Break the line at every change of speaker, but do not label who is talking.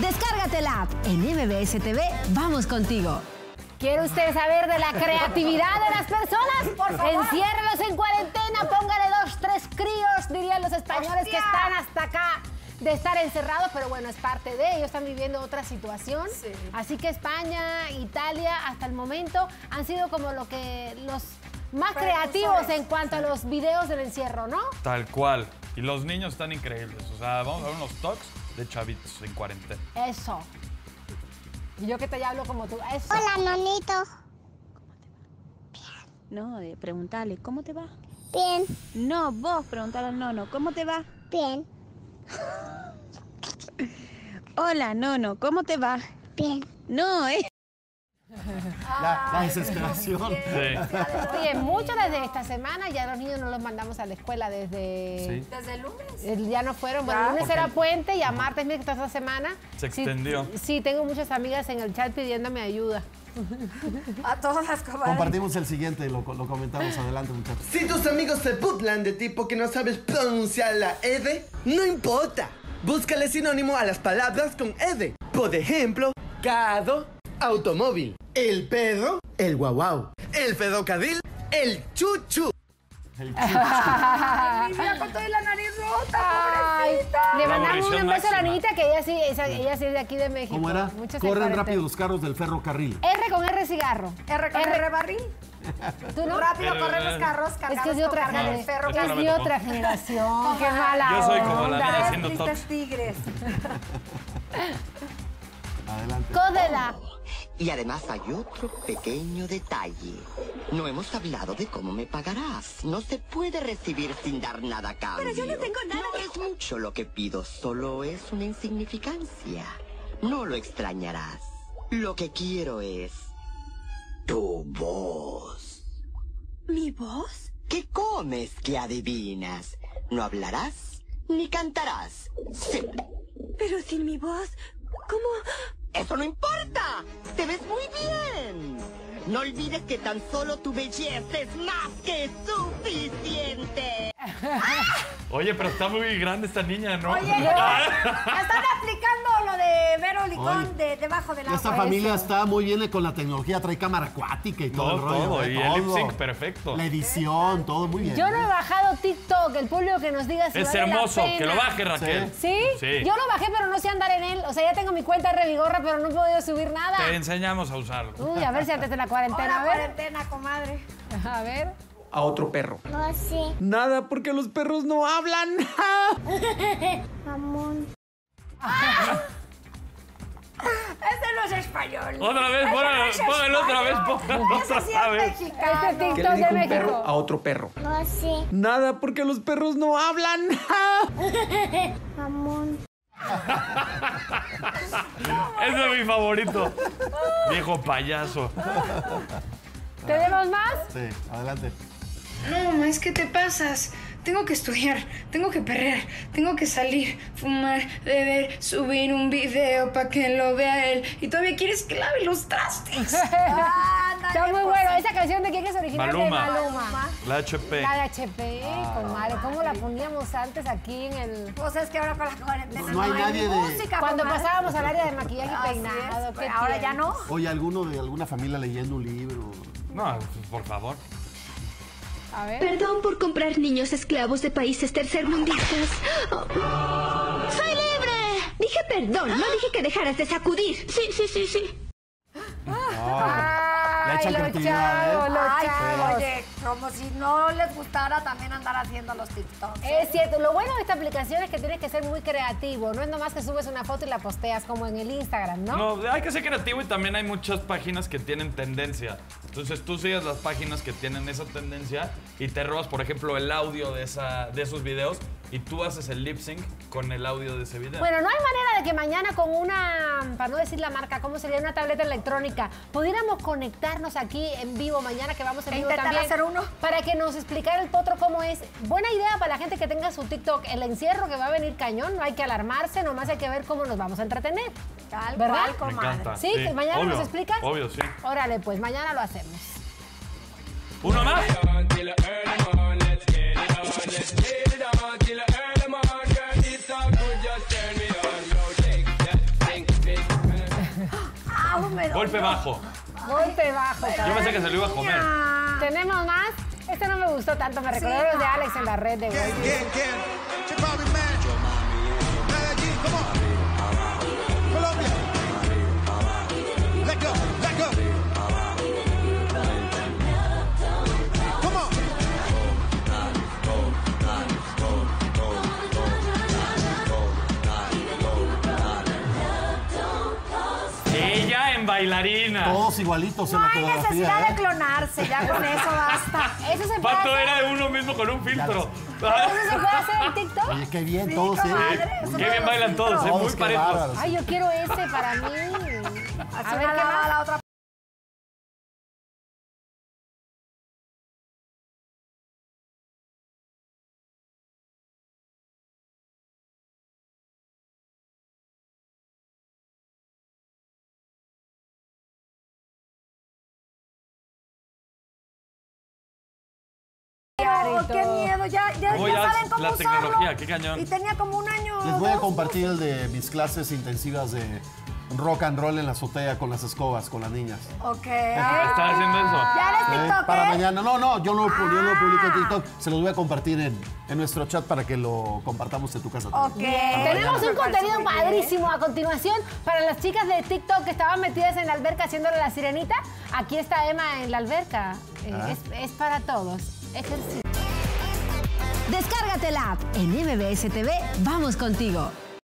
Descárgate la app. En MBS TV, vamos contigo.
¿Quiere usted saber de la creatividad de las personas? Por favor. Enciérrelos en cuarentena, póngale dos, tres críos, dirían los españoles que están hasta acá de estar encerrados, pero bueno, es parte de ellos, están viviendo otra situación. Así que España, Italia, hasta el momento han sido como lo que los más creativos en cuanto a los videos del encierro, ¿no?
Tal cual. Y los niños están increíbles. O sea, vamos a ver unos talks de chavitos en cuarentena.
Eso. Y yo que te hablo como tú. Eso.
Hola, nonito.
No, preguntarle, ¿cómo te va?
Bien,
No, vos preguntarle al nono, ¿cómo te va?
bien,
Hola, nono, ¿cómo te va?
bien.
No, eh.
La, la desesperación.
Sí.
Oye, mucho desde esta semana, ya los niños no los mandamos a la escuela desde...
Sí.
Desde el lunes.
Ya no fueron, bueno, el lunes era puente y a martes, mira que esta semana.
Se extendió.
Sí, tengo muchas amigas en el chat pidiéndome ayuda.
A todas las comadres.
Compartimos el siguiente, lo, lo comentamos adelante, muchachos.
Si tus amigos se putlan de tipo que no sabes pronunciar la ed, no importa. Búscale sinónimo a las palabras con ed. Por ejemplo, carro, automóvil. El perro, el guau guau. El ferrocarril, el chuchu.
El
Mira con toda la nariz rota, pobrecita.
le mandamos un beso a la niñita que ella sí, esa- ella sí es de aquí de México.
¿Cómo era?
Muchas en
Corren rápido los carros del ferrocarril.
R con R cigarro.
R con R barril.
¿Tú no?
Rápido
Pero,
corren los carros
Es
cargados
que es de otra,
con carga de ferro.
Es de otra generación. Qué mala
Yo soy como la
onda.
niña haciendo
Tristes
tops.
tigres.
Adelante.
Códela.
Y además hay otro pequeño detalle. No hemos hablado de cómo me pagarás. No se puede recibir sin dar nada a cambio. Pero yo no tengo nada. No es mucho lo que pido, solo es una insignificancia. No lo extrañarás. Lo que quiero es tu voz.
¿Mi voz?
¿Qué comes que adivinas? No hablarás ni cantarás. Sí.
Pero sin mi voz, ¿cómo?
¡Eso no importa! ¡Te ves muy bien! No olvides que tan solo tu belleza es más que suficiente.
Oye, pero está muy grande esta niña, ¿no?
Oye, están aplicando lo de debajo del agua.
Esta familia está muy bien con la tecnología, trae cámara acuática y todo
No,
el rollo.
todo,
¿eh?
y el lip
Todo.
sync perfecto.
La edición, todo muy bien.
Yo no he
¿eh?
bajado TikTok, el público que nos diga si
Es
vale la
hermoso,
pena.
que lo baje Raquel.
¿Sí?
Sí.
Yo lo bajé, pero no sé andar en él. O sea, ya tengo mi cuenta de Revigorra, pero no he podido subir nada.
Te enseñamos a usarlo.
Uy, a ver si antes de la cuarentena.
Ahora
A ver.
cuarentena, comadre.
A ver.
A otro perro.
No sé.
Nada, porque los perros no hablan.
Mamón.
Español.
Otra vez, póngalo, póngalo otra vez, otra
sí es
vez.
Este TikTok de México.
otro perro?
No sé.
Nada, porque los perros no hablan.
Mamón.
Ese es mi favorito. Viejo payaso.
¿Tenemos más?
Sí, adelante.
No, mamá, es que te pasas. Tengo que estudiar, tengo que perrear, tengo que salir, fumar, beber, subir un video para que lo vea él. Y todavía quieres que lave los trastes.
Ándale,
Está muy
pues,
bueno. Esa canción de quién es original
Maluma.
de Maluma.
La HP.
La de HP, comadre. ¿Cómo la poníamos antes aquí en el.
Pues es que ahora con la cuarentena
No hay nadie de-
música,
Cuando
comadre.
pasábamos al área de maquillaje y peinado.
es,
¿qué
Ahora ya no.
Oye, ¿alguno de alguna familia leyendo un libro?
No, por favor.
A ver.
Perdón por comprar niños esclavos de países tercermundistas. ¡Soy libre! Dije perdón, no dije que dejaras de sacudir. Sí, sí, sí, sí.
Ay,
creatividad,
chavos,
¿eh?
los
Ay,
chavos.
oye, como si no les gustara también andar haciendo los TikToks.
Es cierto, lo bueno de esta aplicación es que tienes que ser muy creativo. No es nomás que subes una foto y la posteas como en el Instagram, ¿no?
No, hay que ser creativo y también hay muchas páginas que tienen tendencia. Entonces tú sigues las páginas que tienen esa tendencia y te robas, por ejemplo, el audio de, esa, de esos videos y tú haces el lip sync con el audio de ese video.
Bueno, no hay manera de que mañana con una, para no decir la marca, ¿cómo sería? Una tableta electrónica, pudiéramos conectarnos aquí en vivo mañana que vamos en vivo también.
hacer uno.
Para que nos explicara el potro cómo es. Buena idea para la gente que tenga su TikTok. El encierro que va a venir cañón, no hay que alarmarse, nomás hay que ver cómo nos vamos a entretener.
Tal
¿Verdad?
cual,
Me
comadre.
encanta.
¿Sí? ¿Que mañana
obvio,
nos explicas?
Obvio, sí.
Órale, pues mañana lo hacemos.
¿Uno más? Golpe bajo.
Golpe bajo.
Yo pensé que se lo iba a comer.
Tenemos más. Este no me gustó tanto, me recordó los de Alex en la red de Golpe.
Ella en bailarina.
Todos igualitos en
No
la
hay
coreografía.
necesidad
¿eh?
de clonarse, ya con eso basta.
Eso se puede
Pato
hacer.
era de uno mismo con un filtro.
Eso se puede hacer en TikTok.
Oye, qué bien,
Sí,
todos, ¿eh?
Qué
eso
bien bailan todos, ¿eh?
filtros.
Muy parejos.
Ay, yo quiero ese para mí.
Así
A ver, ¿qué más?
la otra. Qué miedo, ya, ya, ya
ya,
saben cómo
la
usarlo.
tecnología, qué cañón.
Y tenía como un año.
Les voy a compartir el de mis clases intensivas de rock and roll en la azotea con las escobas, con las niñas.
Ok.
Está haciendo eso.
¿Ya eres
¿Eh?
TikToker?
Para mañana. No, no, yo no, yo no
Ah.
publico en TikTok. Se los voy a compartir en, en nuestro chat para que lo compartamos en tu casa. también.
Ok.
Tenemos un contenido padrísimo a continuación para las chicas de TikTok que estaban metidas en la alberca haciéndole la sirenita. Aquí está Emma en la alberca. Eh,
Ah.
es, es para todos. Ejercicio.
Descárgate la app. En MBS TV vamos contigo.